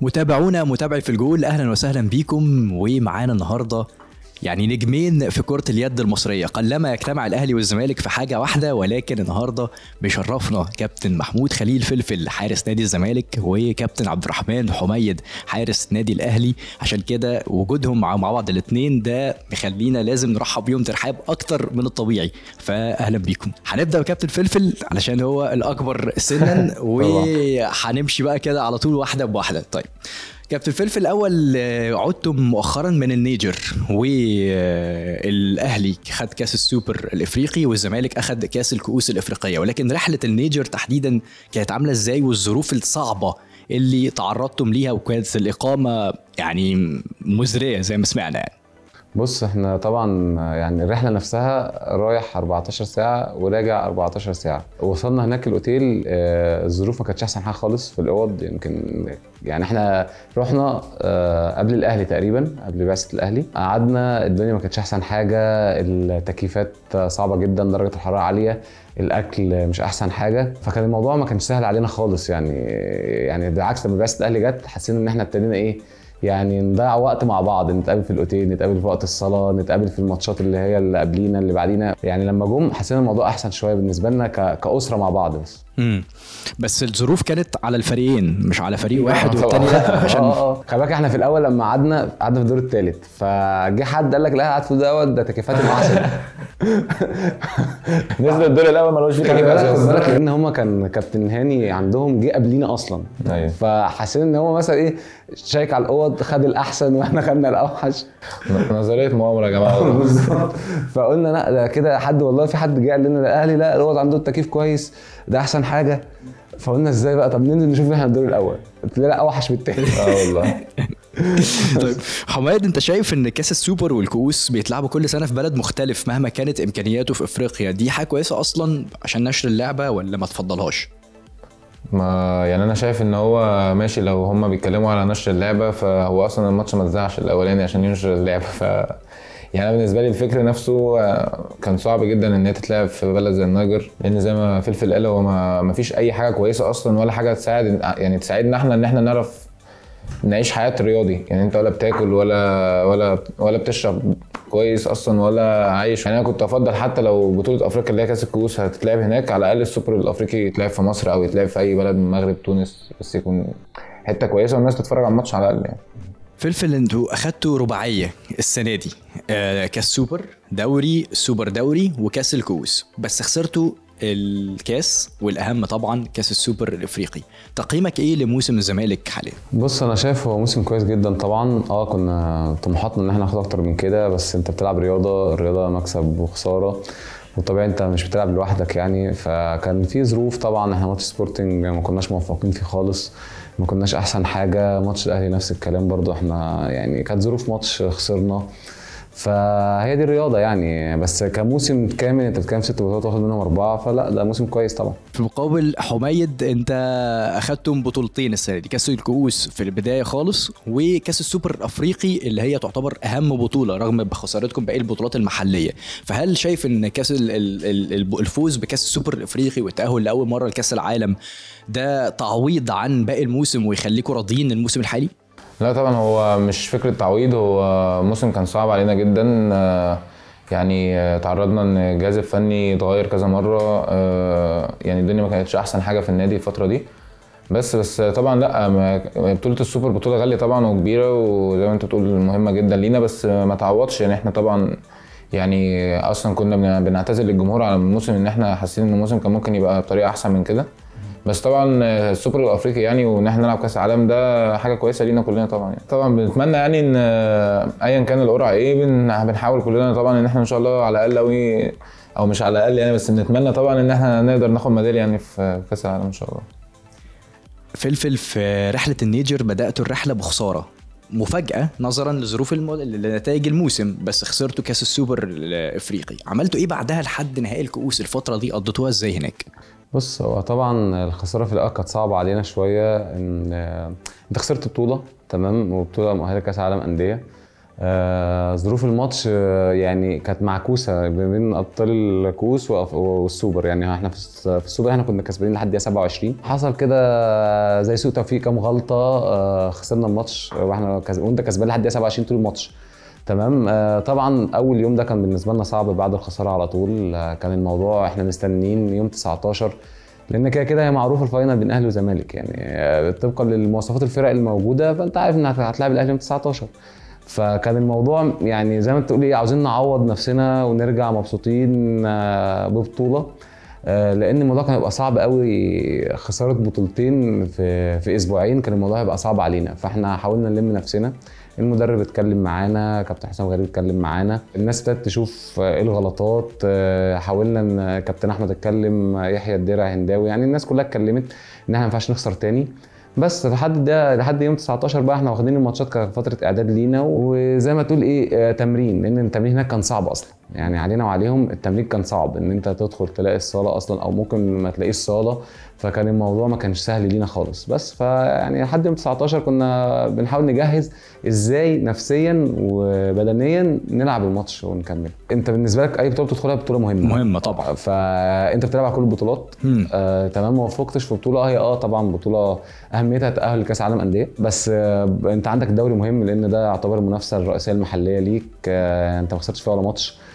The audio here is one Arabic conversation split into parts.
متابعونا متابعي في الجول أهلا وسهلا بيكم ومعانا النهارده يعني نجمين في كرة اليد المصرية. قلما يجتمع الأهلي والزمالك في حاجة واحدة ولكن النهاردة بيشرفنا كابتن محمود خليل فلفل حارس نادي الزمالك وكابتن عبد الرحمن حميد حارس نادي الأهلي. عشان كده وجودهم مع بعض الاثنين ده مخلينا لازم نرحب بيهم ترحاب أكتر من الطبيعي. فأهلا بيكم. هنبدأ بكابتن فلفل علشان هو الأكبر سنا وهنمشي بقى كده على طول واحدة بواحدة. طيب. كابتن فلفل الأول آه، عدتم مؤخرا من النيجر والأهلي خد كأس السوبر الإفريقي والزمالك أخد كأس الكؤوس الإفريقية. ولكن رحلة النيجر تحديدا كانت عاملة إزاي؟ والظروف الصعبة اللي تعرضتم ليها وكانت الإقامة يعني مزرية زي ما سمعنا يعني. بص إحنا طبعا يعني الرحلة نفسها رايح 14 ساعة وراجع 14 ساعة. وصلنا هناك الأوتيل آه، الظروف ما كانتش أحسن حاجة خالص في الأوض. يمكن يعني إحنا رحنا آه، قبل الأهلي تقريبا قبل بعثة الأهلي. قعدنا الدنيا ما كانتش أحسن حاجة. التكييفات صعبة جدا درجة الحرارة عالية. الأكل مش أحسن حاجة. فكان الموضوع ما كانش سهل علينا خالص يعني. يعني بالعكس لما بعثة الأهلي جت حسينا إن إحنا ابتدينا إيه يعني نضيع وقت مع بعض نتقابل في الأوتيل نتقابل في وقت الصلاة نتقابل في الماتشات اللي هي اللي قبلينا اللي بعدينا يعني لما جم حسينا الموضوع أحسن شوية بالنسبة لنا. كأسرة مع بعض بس امم بس الظروف كانت على الفريقين مش على فريق واحد والتاني لا عشان آه آه. خلي بالك إحنا في الأول لما قعدنا قعدنا في الدور الثالث فجه حد قال لك لا قاعد في الدور دوت ده تكييفات الاحسن نزل الدور الأول ملوش فيه بالك لأن هم كان كابتن هاني عندهم جه قبلينا أصلا. أيوه. فحسينا إن هو مثلا إيه شايك على الأوض خد الأحسن وإحنا خدنا الأوحش. نظرية مؤامرة يا جماعة. بالظبط. فقلنا لا ده كده حد والله في حد جه قال لنا الاهلي لا الأوض عنده التكييف كويس. ده أحسن حاجة. فقلنا إزاي بقى؟ طب ننزل نشوف إحنا الدور الأول. قلت لا أوحش من التاني. آه والله. طيب حماد أنت شايف إن كأس السوبر والكؤوس بيتلعبوا كل سنة في بلد مختلف مهما كانت إمكانياته في إفريقيا؟ دي حاجة كويسة أصلا عشان نشر اللعبة ولا ما تفضلهاش؟ ما يعني أنا شايف إن هو ماشي لو هم بيتكلموا على نشر اللعبة فهو أصلا الماتش ما اتذاعش الأولاني عشان ينشر اللعبة. ف يعني أنا بالنسبة لي الفكر نفسه آه، كان صعب جدا إن هي تتلعب في بلد زي النيجر لأن زي ما فلفل قال هو ما فيش أي حاجة كويسة أصلا ولا حاجة تساعد يعني تساعدنا إحنا إن إحنا نعرف نعيش حياة رياضي. يعني أنت ولا بتاكل ولا ولا ولا بتشرب كويس أصلا ولا عايش. يعني أنا كنت أفضل حتى لو بطولة أفريقيا اللي هي كأس الكؤوس هتتلعب هناك على الأقل السوبر الأفريقي يتلعب في مصر أو يتلعب في أي بلد من المغرب تونس بس يكون حتة كويسة والناس تتفرج على الماتش على الأقل يعني. فلفل أنتوا اخدتوا رباعية السنة دي. آه كاس سوبر دوري سوبر دوري وكاس الكؤوس. بس خسرتوا الكاس والأهم طبعا كاس السوبر الإفريقي. تقييمك إيه لموسم الزمالك حاليا؟ بص أنا شايف هو موسم كويس جدا طبعا. آه كنا طموحاتنا إن إحنا ناخد أكتر من كده بس أنت بتلعب رياضة الرياضه مكسب وخسارة. وطبيعي أنت مش بتلعب لوحدك يعني. فكان في ظروف طبعا إحنا ماتش سبورتنج ما كناش موفقين فيه خالص. ما كناش أحسن حاجة. ماتش الأهلي نفس الكلام برضو إحنا يعني كانت ظروف ماتش خسرنا. فهي دي الرياضة يعني بس كموسم كامل أنت بتتكلم ست بطولات واخد منهم أربعة فلا ده موسم كويس طبعا. في المقابل حميد أنت اخدتم بطولتين السنة دي كأس الكؤوس في البداية خالص وكأس السوبر الافريقي اللي هي تعتبر أهم بطولة رغم بخسارتكم باقي البطولات المحلية. فهل شايف إن كأس ال- ال- ال- الفوز بكأس السوبر الافريقي والتاهل لأول مرة لكأس العالم ده تعويض عن باقي الموسم ويخليكم راضيين الموسم الحالي؟ لا طبعا هو مش فكرة تعويض هو موسم كان صعب علينا جدا. آه، يعني آه، تعرضنا إن الجهاز الفني اتغير كذا مرة. آه، يعني الدنيا ما كانتش أحسن حاجة في النادي الفترة دي. بس بس طبعا لا بطولة السوبر بطولة غالية طبعا وكبيرة وزي ما أنت بتقول مهمة جدا لينا. بس ما تعوضش يعني إحنا طبعا يعني أصلا كنا بن- بنعتذر للجمهور على الموسم إن إحنا حاسين إن الموسم كان ممكن يبقى بطريقة أحسن من كده. بس طبعا السوبر الأفريقي يعني وإن إحنا نلعب كأس العالم ده حاجة كويسة لينا كلنا طبعا. يعني طبعا بنتمنى يعني إن ايا كان القرعة إيه بن- بنحاول كلنا طبعا إن إحنا إن شاء الله على الأقل قوي أو مش على الأقل يعني بس بنتمنى طبعا إن إحنا نقدر ناخد ميدالية يعني في كأس العالم إن شاء الله. فلفل في رحلة النيجر بدأتوا الرحلة بخسارة. مفاجأة نظرا لظروف الم... لنتائج الموسم بس خسرتوا كأس السوبر الأفريقي. عملتوا إيه بعدها لحد نهائي الكؤوس الفترة دي؟ قضيتوها إزاي هناك؟ بص هو طبعا الخسارة في الأول كانت صعبة علينا شوية إن آه، أنت خسرت بطولة تمام؟ وبطولة مؤهلة كاس عالم أندية. آه، ظروف الماتش آه، يعني كانت معكوسة بين أبطال الكؤوس والسوبر. يعني إحنا في الس- في السوبر إحنا كنا كسبانين لحد دقيقه 27 حصل كده زي سوء توفيق كام غلطة آه، خسرنا الماتش وإحنا كز... وأنت كسبان لحد دقيقه 27 طول الماتش. تمام؟ آه، طبعا أول يوم ده كان بالنسبة لنا صعب بعد الخسارة على طول. آه، كان الموضوع إحنا مستنيين يوم 19 لأن كده كده هي معروف الفاينل بين أهلي وزمالك. يعني آه، طبقا للمواصفات الفرق الموجودة فأنت عارف انك هتلاعب الأهلي يوم 19 فكان الموضوع يعني زي ما أنت تقولي عاوزين نعوض نفسنا ونرجع مبسوطين ببطولة. لأن الموضوع كان هيبقى صعب قوي خسارة بطولتين في في أسبوعين كان الموضوع هيبقى صعب علينا. فإحنا حاولنا نلم نفسنا. المدرب اتكلم معانا كابتن حسام غريب اتكلم معانا. الناس ابتدت تشوف آه، إيه الغلطات؟ آه، حاولنا إن كابتن أحمد اتكلم آه، يحيى الدرع هنداوي. يعني الناس كلها اتكلمت إن إحنا ما ينفعش نخسر تاني. بس لحد ده لحد يوم 19 بقى إحنا واخدين الماتشات كفترة إعداد لينا. وزي ما تقول إيه تمرين. لأن التمرين هناك كان صعب أصلا. يعني علينا وعليهم التمرين كان صعب. إن أنت تدخل تلاقي الصالة أصلا أو ممكن ما تلاقيش صالة. فكان الموضوع ما كانش سهل لينا خالص. بس فيعني لحد يوم 19 كنا بنحاول نجهز إزاي نفسيا وبدنيا نلعب الماتش ونكمل. انت بالنسبة لك أي بطولة بتدخلها بطولة مهمة. مهمة طبعا. فانت بتلعب على كل البطولات. آه تمام ما وفقتش في بطولة. هي آه طبعا بطولة أهميتها تأهل لكأس عالم أندية. بس آه انت عندك الدوري مهم لأن ده يعتبر المنافسة الرئيسية المحلية ليك. آه انت ما خسرتش فيها ولا ماتش. آه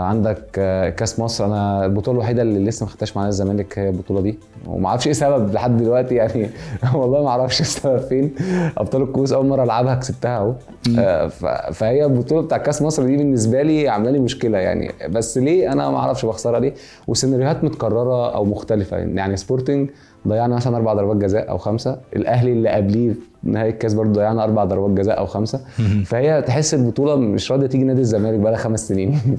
عندك آه كاس مصر. أنا البطولة الوحيدة اللي لسه ما خدتهاش معانا الزمالك هي البطولة دي. وما أعرفش إيه سبب لحد دلوقتي يعني. والله ما أعرفش السبب فين. أبطال الكؤوس أول مرة ألعبها كسبتها أهو. آه فهي البطولة بتاع كاس مصر دي بالنسبة لي عاملة لي مشكلة يعني. بس ليه؟ أنا ما أعرفش بخسرها ليه. وسيناريوهات متكررة أو مختلفة. يعني سبورتنج ضيعنا مثلا أربع ضربات جزاء أو خمسة. الأهلي اللي قبليه نهائي الكاس برضه ضيعنا أربع ضربات جزاء أو خمسة. فهي تحس البطولة مش راضية تيجي نادي الزمالك بقى لها خمس سنين.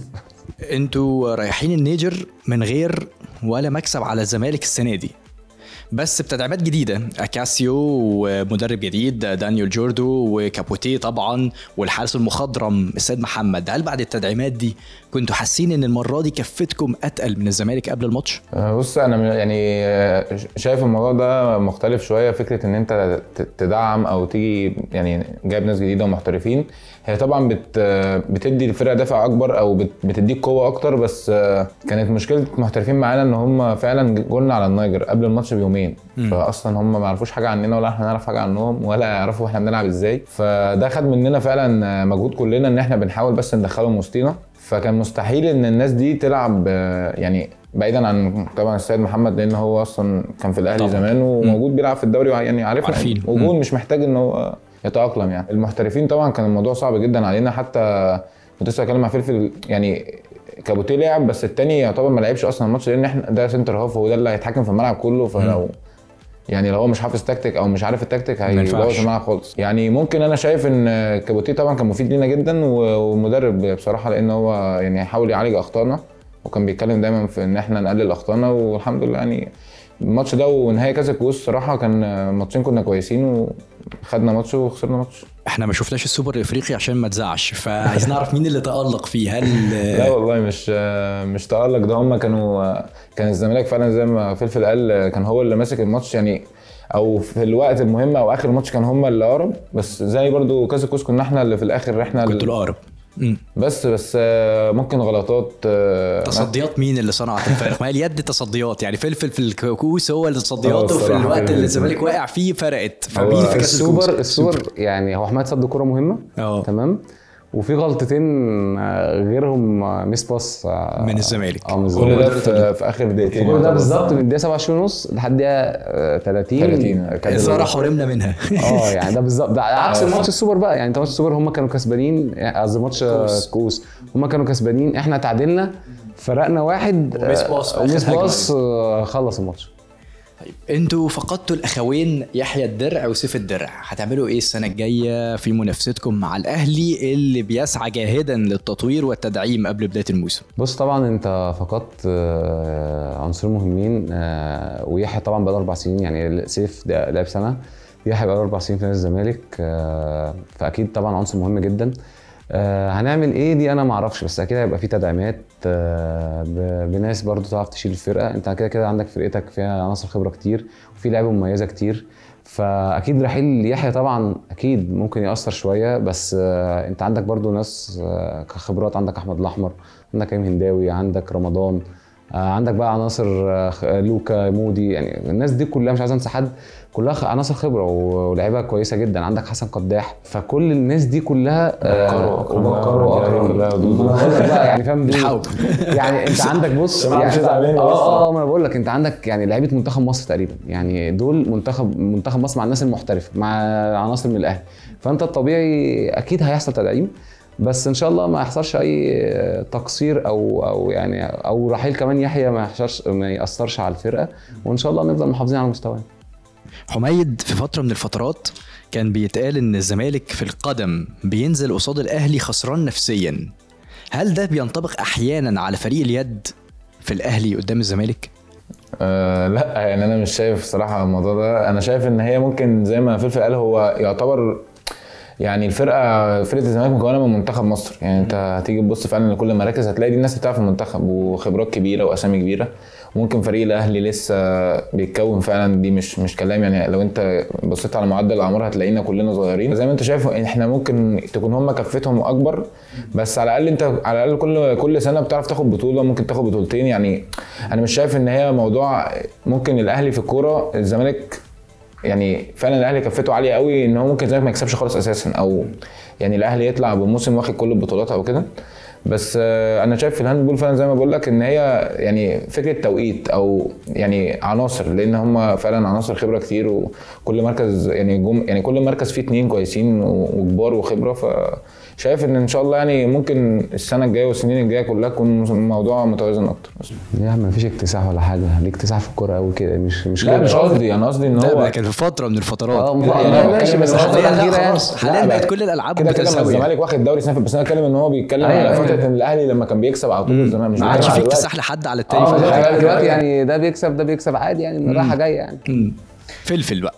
أنتوا رايحين النيجر من غير ولا مكسب على الزمالك السنة دي. بس بتدعيمات جديدة. أكاسيو ومدرب جديد دانيال جوردو وكابوتي طبعا والحارس المخضرم السيد محمد. هل بعد التدعيمات دي كنتوا حاسين إن المرة دي كفتكم أتقل من الزمالك قبل الماتش؟ آه، بص أنا يعني آه، شايف الموضوع ده مختلف شوية. فكرة إن أنت تدعم أو تيجي يعني جايب ناس جديدة ومحترفين هي طبعا بت بتدي الفرقة دافع أكبر أو بت- بتديك قوة أكتر. بس آه، كانت مشكلة المحترفين معانا إن هم فعلا جولنا على النيجر قبل الماتش بيومين. فاصلا هم ما يعرفوش حاجة عننا ولا إحنا نعرف حاجة عنهم ولا يعرفوا إحنا بنلعب إزاي. فده خد مننا فعلا مجهود كلنا إن إحنا بنحاول بس ندخلهم وسطينا. فكان مستحيل إن الناس دي تلعب يعني بعيدا عن طبعا السيد محمد لأن هو أصلا كان في الأهلي. زمان وموجود بيلعب في الدوري يعني عارفنا عارفين. وجود مش محتاج إن هو يتأقلم يعني. المحترفين طبعا كان الموضوع صعب جدا علينا. حتى كنت لسه بتكلم مع فلفل يعني كابوتيه لعب بس التاني يعتبر ما لعبش أصلا الماتش لأن إحنا ده centre half وهو ده اللي هيتحكم في الملعب كله فلو يعني لو هو مش حافظ تكتيك أو مش عارف التكتيك. هيبوظ الملعب خالص. يعني ممكن أنا شايف إن كابوتيه طبعا كان مفيد لينا جدا و- والمدرب بصراحة لأن هو يعني هيحاول يعالج أخطائنا. وكان بيتكلم دايما في إن إحنا نقلل أخطائنا والحمد لله يعني الماتش ده ونهائي كاس الكؤوس صراحة كان ماتشين كنا كويسين وخدنا ماتش وخسرنا ماتش. إحنا ما شفناش السوبر الافريقي عشان ما تزعش فعايز نعرف مين اللي تألق فيه؟ هل لا والله مش مش تألق ده هم كانوا كان الزمالك فعلا زي ما فلفل قال كان هو اللي ماسك الماتش يعني أو في الوقت المهم أو آخر الماتش كان هم اللي أقرب بس زي برضو كاس الكؤوس كنا إحنا اللي في الآخر إحنا كنتوا الأقرب. مم. بس بس آه، ممكن غلطات آه، تصديات مين اللي صنعت الفارق؟ ما هي اليد تصديات يعني فلفل في الكؤوس هو اللي آه، تصدياته في الصراحة الوقت. اللي الزمالك واقع فيه فرقت فمين في كاس السوبر؟ السوبر يعني هو حماية صد كرة مهمة آه تمام وفي غلطتين آه، غيرهم آه، miss pass آه، من الزمالك. آه من الزمالك. ده في, في آخر دقيقتين كل ده. بالظبط من الدقيقة 27 ونص لحد الدقيقة آه، 30 30. كان الزهرة حرمنا منها آه يعني ده بالظبط ده عكس ماتش السوبر بقى يعني انت ماتش السوبر هم كانوا كسبانين يعني قصدي ماتش. الكؤوس هم كانوا كسبانين إحنا تعادلنا فرقنا واحد و miss هجمة. باص آه، خلص الماتش أنتوا فقدتوا الأخوين يحيى الدرع وسيف الدرع. هتعملوا إيه السنة الجاية في منافستكم مع الأهلي اللي بيسعى جاهدا للتطوير والتدعيم قبل بداية الموسم؟ بص طبعا أنت فقدت آه، عنصرين مهمين آه، ويحيى طبعا بقى أربع سنين يعني سيف ده لعب سنة يحيى بقى أربع سنين في نادي الزمالك آه، فأكيد طبعا عنصر مهم جدا. آه، هنعمل إيه؟ دي أنا ما أعرفش بس أكيد هيبقى في تدعيمات آه، بناس برضو تعرف تشيل الفرقة. أنت كده كده عندك فرقتك فيها عناصر خبرة كتير وفي لعيبة مميزة كتير. فأكيد رحيل يحيى طبعا أكيد ممكن يأثر شوية بس آه، أنت عندك برضو ناس آه، كخبرات. عندك أحمد الأحمر عندك كريم هنداوي عندك رمضان آه، عندك بقى عناصر آه، لوكا مودي. يعني الناس دي كلها مش عايز أنسى حد. كلها عناصر خبرة ولاعيبه كويسة جدا. عندك حسن قداح. فكل الناس دي كلها ودودو. بقول لك بقى يعني فاهم. يعني انت عندك بص يعني آه. آه ما أنا بقول لك انت عندك يعني لعيبة منتخب مصر تقريبا. يعني دول منتخب منتخب مصر مع الناس المحترفة مع عناصر من الأهلي. فانت الطبيعي أكيد هيحصل تدعيم. بس ان شاء الله ما يحصلش اي تقصير أو أو يعني أو رحيل كمان يحيى ما يحصلش ما يأثرش على الفرقة. وان شاء الله نفضل محافظين على مستوانا. حميد في فترة من الفترات كان بيتقال إن الزمالك في القدم بينزل قصاد الأهلي خسران نفسيا. هل ده بينطبق أحيانا على فريق اليد في الأهلي قدام الزمالك؟ أه لا يعني أنا مش شايف صراحة الموضوع ده. أنا شايف إن هي ممكن زي ما فلفل قال هو يعتبر يعني الفرقة فرقة الزمالك مكونة من منتخب مصر. يعني أنت هتيجي تبص فعلا لكل المراكز هتلاقي دي الناس بتلعب في المنتخب وخبرات كبيرة وأسامي كبيرة. ممكن فريق الأهلي لسه بيتكون فعلا دي مش مش كلام. يعني لو أنت بصيت على معدل الأعمار هتلاقينا كلنا صغيرين. زي ما أنت شايف إحنا ممكن تكون هم كفتهم أكبر. بس على الأقل أنت على الأقل كل كل سنة بتعرف تاخد بطولة ممكن تاخد بطولتين. يعني أنا مش شايف إن هي موضوع ممكن الأهلي في الكورة الزمالك يعني فعلا الأهلي كفته عالية قوي إن هو ممكن الزمالك ما يكسبش خالص أساسا. أو يعني الأهلي يطلع بموسم واخد كل البطولات أو كده. بس آه، أنا شايف في الهاندبول فعلا زي ما بقول لك إن هي يعني فكرة توقيت أو يعني عناصر لأن هم فعلا عناصر خبرة كتير وكل مركز يعني جم يعني كل مركز فيه اتنين كويسين وكبار وخبرة فشايف إن إن شاء الله يعني ممكن السنة الجاية والسنين الجاية كلها تكون الموضوع متوازن أكتر. يا عم مفيش اكتساح ولا حاجة. ليه اكتساح في الكورة قوي كده. مش مش لا. مش قصدي. أنا قصدي إن هو ده كان في فترة من الفترات. آه ماشي بس الفترة الاخيره يعني. حاليا بقت كل الألعاب كده كده الزمالك واخد دوري سنه بس أنا بتكلم إن هو بيتكلم أيوة، على أيوة. فتره إن الأهلي لما كان بيكسب على طول الزمالك مش ما عادش في. اكتساح لحد على التاني. آه دلوقتي يعني ده بيكسب ده بيكسب عادي يعني رايحه جاية يعني. فلفل بقى.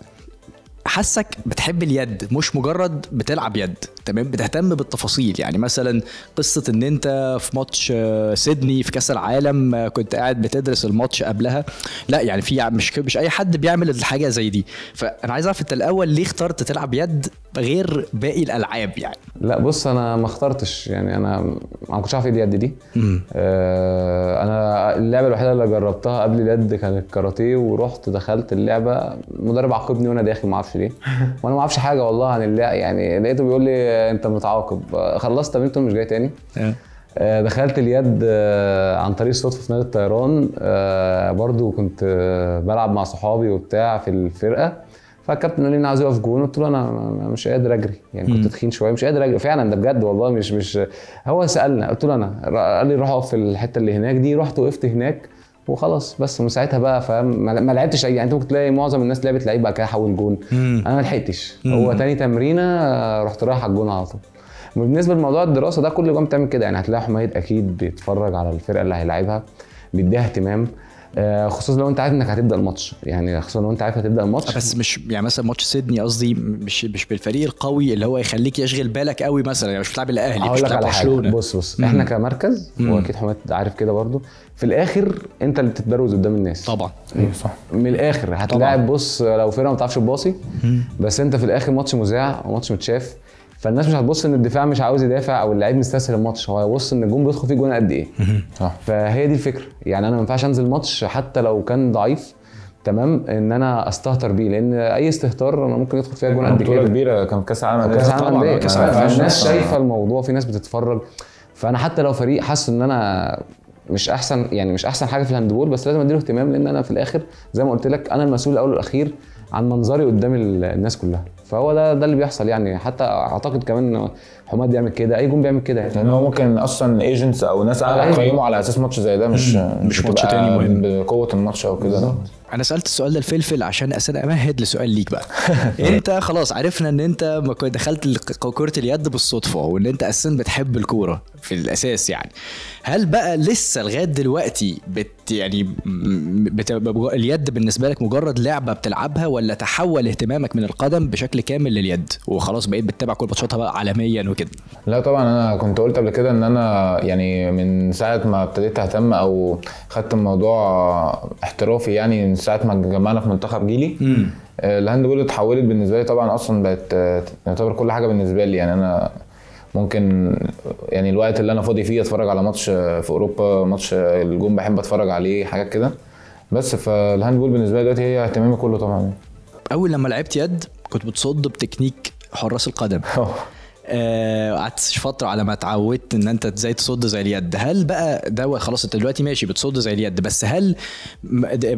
حاسك بتحب اليد مش مجرد بتلعب يد تمام؟ بتهتم بالتفاصيل. يعني مثلا قصة إن أنت في ماتش آه، سيدني في كأس العالم آه، كنت قاعد بتدرس الماتش قبلها. لا يعني في مش مش أي حد بيعمل الحاجة زي دي. فأنا عايز أعرف أنت الأول ليه اخترت تلعب يد غير باقي الألعاب يعني؟ لا بص أنا ما اخترتش. يعني أنا ما كنتش عارف إيه اليد دي. آه أنا اللعبة الوحيدة اللي جربتها قبل اليد كانت الكاراتيه ورحت دخلت اللعبة. المدرب عاقبني وأنا داخل ما أعرفش ليه؟ وأنا ما أعرفش حاجة والله عن اللعبه يعني لقيته بيقول لي أنت متعاقب. آه، خلصت تمرينته مش جاي تاني؟ آه، دخلت اليد آه، عن طريق الصدفه في نادي الطيران آه، برضو كنت آه، بلعب مع صحابي وبتاع في الفرقة. فالكابتن قال لي أنا عايز اقف جون. قلت له أنا مش قادر أجري يعني كنت تخين شوية مش قادر أجري. فعلا ده بجد والله مش مش هو سألنا قلت له أنا قال لي روح اقف في الحتة اللي هناك دي. رحت وقفت هناك وخلاص بس من ساعتها بقى فاهم ما لعبتش يعني أنت ممكن تلاقي معظم الناس لعبت لعيب بعد كده حول جون. أنا ما لحقتش. هو تاني تمرينة رحت رايح على الجون على طول. بالنسبة لموضوع الدراسة ده كل جوه بتعمل كده يعني هتلاقي حميد أكيد بيتفرج على الفرقة اللي هيلاعبها بيديها اهتمام. خصوصا لو أنت عارف إنك هتبدأ الماتش. يعني خصوصا لو أنت عارف هتبدأ الماتش. بس مش يعني مثلا ماتش سيدني قصدي مش مش بالفريق القوي اللي هو يخليك يشغل بالك قوي مثلا. يعني مش بتلعب الأهلي مش بتلعب على حاجة. برشلونة. بص بص إحنا كمركز وأكيد حماد عارف كده برضو. في الآخر أنت اللي بتتبروز قدام الناس. طبعا. أيوه صح. من الآخر هتلاعب بص لو فرقة ما بتعرفش تباصي بس أنت في الآخر ماتش مذاع وماتش متشاف. فالناس مش هتبص إن الدفاع مش عاوز يدافع أو اللعيب مستسهل الماتش هو هيبص إن الجون بيدخل فيه جون قد إيه. صح فهي دي الفكرة. يعني أنا ما ينفعش أنزل ماتش حتى لو كان ضعيف تمام إن أنا أستهتر بيه لأن أي استهتار أنا ممكن يدخل فيها جون قد كده. كبيرة كان كأس العالم كأس. فالناس آه. شايفة الموضوع في ناس بتتفرج. فأنا حتى لو فريق حاسس إن أنا مش أحسن يعني مش أحسن حاجة في ال handball بس لازم أديله اهتمام لأن أنا في الآخر زي ما قلت لك أنا المسؤول الأول والأخير عن منظري قدام ال- الناس كلها. فهو ده ده اللي بيحصل يعني حتى أعتقد كمان حماد بيعمل كده أي جون بيعمل كده يعني لأن هو ممكن أصلا agents أو ناس قاعدة. تقيمه على أساس ماتش زي ده مش مش ماتش تاني مهم. بقوة الماتش أو كده أنا سألت السؤال ده الفلفل عشان أساسا أمهد لسؤال ليك بقى. أنت خلاص عرفنا إن أنت دخلت كرة اليد بالصدفة وإن أنت أساسا بتحب الكورة في الأساس يعني. هل بقى لسه لغاية دلوقتي بت يعني بت... اليد بالنسبة لك مجرد لعبة بتلعبها ولا تحول اهتمامك من القدم بشكل كامل لليد وخلاص بقيت بتتابع كل ماتشاتها بقى عالميا وكده؟ لا طبعا أنا كنت قلت قبل كده إن أنا يعني من ساعة ما ابتديت أهتم أو خدت الموضوع احترافي يعني ساعة ما جمعنا في منتخب جيلي آه، ال handball اتحولت بالنسبة لي طبعا أصلا بقت آه، تعتبر كل حاجة بالنسبة لي. يعني أنا ممكن يعني الوقت اللي أنا فاضي فيه أتفرج على ماتش آه، في أوروبا ماتش الجون بحب أتفرج عليه حاجات كده. بس فال handball بالنسبة لي دلوقتي هي اهتمامي كله طبعا. أول لما لعبت يد كنت بتصد بتكنيك حراس القدم. قعدت فترة على ما اتعودت إن أنت إزاي تصد زي اليد. هل بقى ده خلاص أنت دلوقتي ماشي بتصد زي اليد بس هل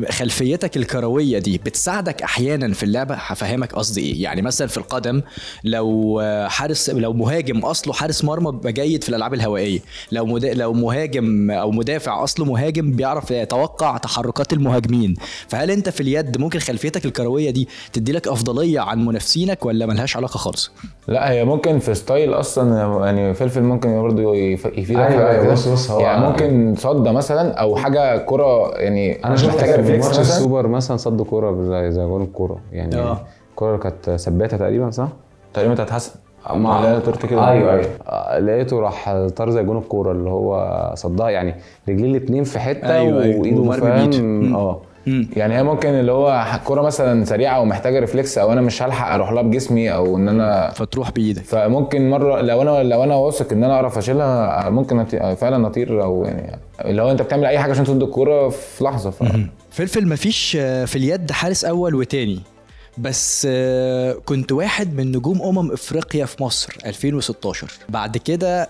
خلفيتك الكروية دي بتساعدك أحيانا في اللعبة؟ هفهمك قصدي إيه. يعني مثلا في القدم لو آه، حارس لو مهاجم أصله حارس مرمى بيبقى جيد في الألعاب الهوائية لو مدا... لو مهاجم أو مدافع أصله مهاجم بيعرف يتوقع تحركات المهاجمين فهل أنت في اليد ممكن خلفيتك الكروية دي تدي لك أفضلية عن منافسينك ولا ملهاش علاقة خالص؟ لا هي ممكن في style أصلا يعني فلفل ممكن برضه يف- يفيدك أيوة، أيوة، كده. بص- بص، هو- يعني ممكن صدة مثلا أو حاجة كرة يعني أنا مش شفت في ماتش مثلا السوبر مثلا صد كوره زي زي جون الكورة يعني آه. الكورة كانت ثباتة تقريبا صح؟ تقريبا بتاعت حسن مع- لا طرت كده أيوه أيوه آه، لقيته راح طار زي جون الكورة اللي هو صدها يعني رجليه الاتنين في حتة أيوة، أيوة، وإيده بإيده. فاهم. آه يعني هي ممكن اللي هو كرة مثلا سريعة ومحتاجة reflex أو أنا مش هلحق أروح لها بجسمي أو إن أنا فتروح بإيدك. فممكن مرة لو أنا لو أنا واثق إن أنا أعرف أشيلها ممكن. فعلا أطير أو يعني اللي هو أنت بتعمل أي حاجة عشان تصد الكورة في لحظة ف... فلفل مفيش آه، في اليد حارس أول وتاني. بس آه، كنت واحد من نجوم أمم إفريقيا في مصر 2016 بعد كده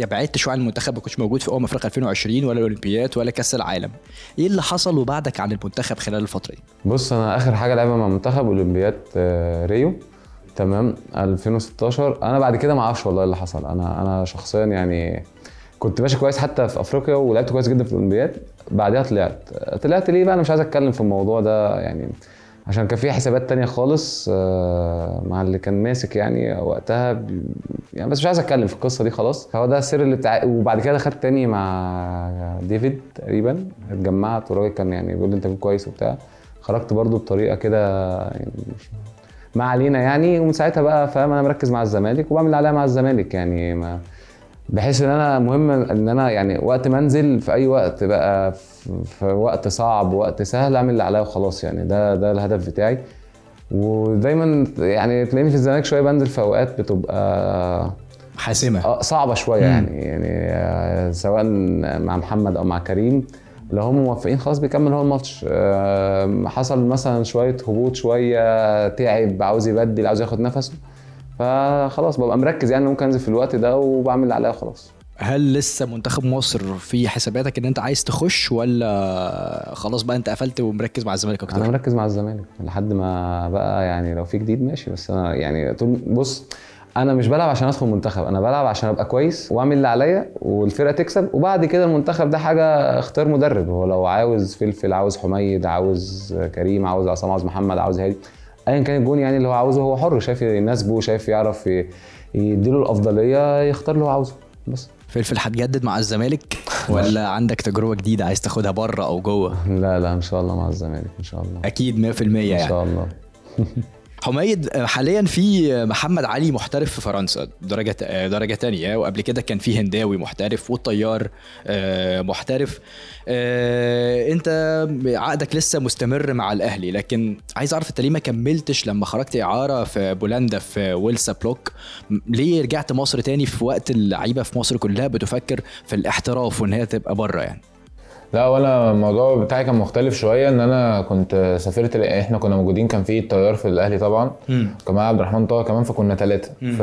آه، بعدت شوية عن المنتخب ما كنتش موجود في أمم إفريقيا 2020 ولا الأولمبياد ولا كأس العالم. إيه اللي حصل وبعدك عن المنتخب خلال الفترة دي؟ بص أنا آخر حاجة لعبها مع منتخب أولمبياد آه، ريو. تمام 2016 أنا بعد كده ما أعرفش والله إيه اللي حصل. أنا أنا شخصيا يعني كنت ماشي كويس حتى في أفريقيا ولعبت كويس جدا في الأولمبياد. بعدها طلعت. طلعت ليه بقى؟ أنا مش عايز أتكلم في الموضوع ده. يعني عشان كان في حسابات تانية خالص آه، مع اللي كان ماسك يعني وقتها. يعني بس مش عايز أتكلم في القصة دي خلاص. هو ده السر اللي بتاع وبعد كده دخلت تاني مع ديفيد تقريبا اتجمعت. والراجل كان يعني بيقول لي أنت كويس وبتاع. خرجت برضو بطريقة كده يعني مش- ما علينا يعني. ومن ساعتها بقى فاهم أنا مركز مع الزمالك وبعمل اللي عليا مع الزمالك يعني. ما بحيث إن أنا مهم إن أنا يعني وقت ما أنزل في أي وقت بقى في وقت صعب وقت سهل أعمل اللي عليا وخلاص يعني. ده ده الهدف بتاعي. ودايما يعني تلاقيني في الزمالك شوية بنزل في أوقات بتبقى حاسمة. آه، صعبة شوية يعني يعني آه، سواء مع محمد أو مع كريم. لو هم موافقين خلاص بيكمل هو الماتش. آه، حصل مثلا شوية هبوط شوية تعب عاوز يبدل عاوز ياخد نفسه. فخلاص ببقى مركز يعني ممكن أنزل في الوقت ده وبعمل اللي عليا وخلاص. هل لسه منتخب مصر في حساباتك إن أنت عايز تخش ولا خلاص بقى أنت قفلت ومركز مع الزمالك أنا أكتر مركز مع الزمالك لحد ما بقى يعني لو في جديد ماشي بس أنا يعني بص أنا مش بلعب عشان أدخل منتخب أنا بلعب عشان أبقى كويس وأعمل اللي عليا والفرقة تكسب وبعد كده المنتخب ده حاجة اختيار مدرب هو لو عاوز فلفل عاوز حميد عاوز كريم عاوز عصام عاوز محمد عاوز هادي ايا كان الجون يعني اللي هو عاوزه هو حر شايف يناسبه شايف يعرف يديله الأفضلية يختار اللي هو عاوزه. بس. فلفل هتجدد مع الزمالك؟ ولا عندك تجربة جديدة عايز تاخدها بره أو جوه؟ لا لا إن شاء الله مع الزمالك إن شاء الله. أكيد 100% إن يعني. شاء الله. حميد حاليا في محمد علي محترف في فرنسا درجة آه، درجة تانية وقبل كده كان في هنداوي محترف والطيار آه، محترف. آه، انت عقدك لسه مستمر مع الأهلي لكن عايز أعرف انت ليه ما كملتش لما خرجت إعارة في بولندا في ويلسا بلوك؟ ليه رجعت مصر تاني في وقت اللعيبة في مصر كلها بتفكر في الاحتراف وإن هي تبقى بره يعني؟ لا وأنا الموضوع بتاعي كان مختلف شوية إن أنا كنت سافرت إحنا كنا موجودين كان في الطيار في الأهلي طبعا. كان معايا عبد الرحمن طه كمان فكنا ثلاثة ف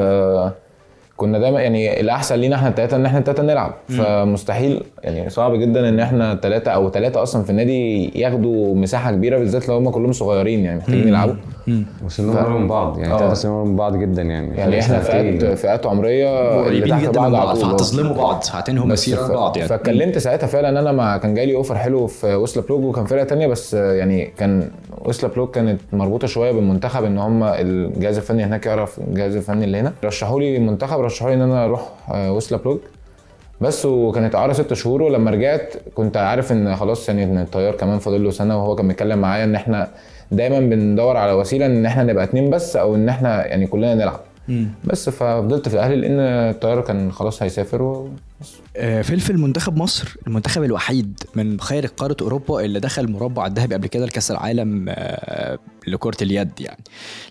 كنا دايما يعني الأحسن لينا إحنا الثلاثه إن إحنا الثلاثه نلعب فمستحيل يعني صعب جدا إن إحنا ثلاثة أو ثلاثة أصلا في النادي ياخدوا مساحة كبيرة بالذات لو هم كلهم صغيرين يعني محتاجين يلعبوا وسنهم قريب من بعض يعني آه. ثلاث سنين قريب من بعض جدا يعني يعني إحنا. فئات فئات عمرية قريبين جدا من بعض. فهتظلموا بعض هتنهوا بس مسيرة ف- بعض يعني فاتكلمت ساعتها فعلا أنا ما كان جاي لي offer حلو في وسلا بلوج وكان فرقة تانية بس يعني كان وسلا بلوج كانت مربوطة شوية بالمنتخب إن هم الجهاز الفني هناك يعرف الجهاز الفني اللي هنا. رشحوا لي المنتخب رشحوا لي إن أنا أروح آه، وسلا بلوج بس وكانت اعاره ست شهور ولما رجعت كنت عارف إن خلاص يعني إن الطيار كمان فاضل له سنة وهو كان بيتكلم معايا إن إحنا دايما بندور على وسيلة إن إحنا نبقى اتنين بس أو إن إحنا يعني كلنا نلعب. بس ففضلت في الأهلي لأن الطيار كان خلاص هيسافر و... آه، فلفل منتخب مصر المنتخب الوحيد من خارج قارة أوروبا اللي دخل مربع الذهبي قبل كده لكأس العالم آه، لكرة اليد يعني.